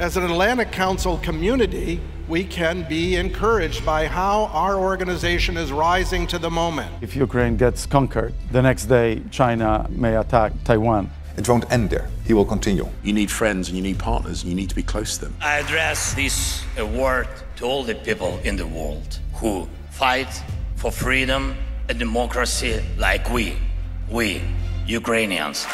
As an Atlantic Council community, we can be encouraged by how our organization is rising to the moment. If Ukraine gets conquered, the next day China may attack Taiwan. It won't end there. He will continue. You need friends and you need partners and you need to be close to them. I address this award to all the people in the world who fight for freedom and democracy like we, we Ukrainians.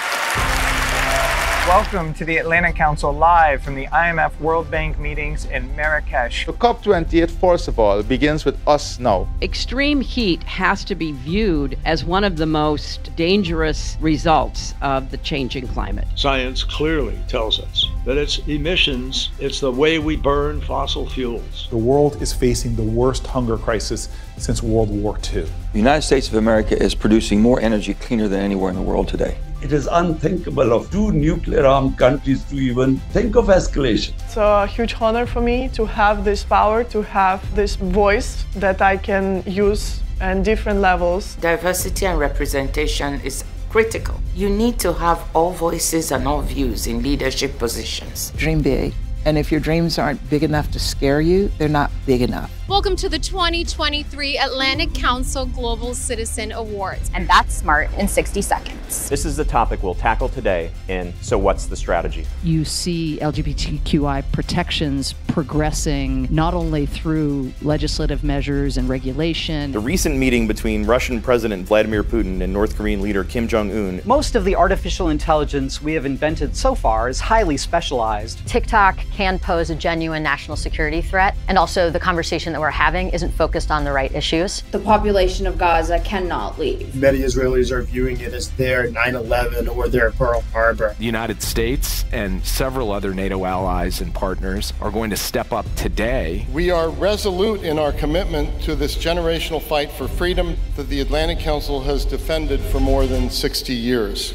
Welcome to the Atlantic Council live from the IMF World Bank meetings in Marrakesh. The COP28, first of all, begins with us now. Extreme heat has to be viewed as one of the most dangerous results of the changing climate. Science clearly tells us that it's emissions, it's the way we burn fossil fuels. The world is facing the worst hunger crisis since World War II. The United States of America is producing more energy cleaner than anywhere in the world today. It is unthinkable of two nuclear armed countries to even think of escalation. It's a huge honor for me to have this power, to have this voice that I can use at different levels. Diversity and representation is critical. You need to have all voices and all views in leadership positions. Dream big. And if your dreams aren't big enough to scare you, they're not big enough. Welcome to the 2023 Atlantic Council Global Citizen Awards. And that's smart in 60 seconds. This is the topic we'll tackle today in So What's the Strategy? You see LGBTQI protections progressing not only through legislative measures and regulation. The recent meeting between Russian President Vladimir Putin and North Korean leader Kim Jong un. Most of the artificial intelligence we have invented so far is highly specialized. TikTok can pose a genuine national security threat, and also the conversation that we're having isn't focused on the right issues. The population of Gaza cannot leave. Many Israelis are viewing it as their 9 11 or their Pearl Harbor. The United States and several other NATO allies and partners are going to step up today. We are resolute in our commitment to this generational fight for freedom that the Atlantic Council has defended for more than 60 years.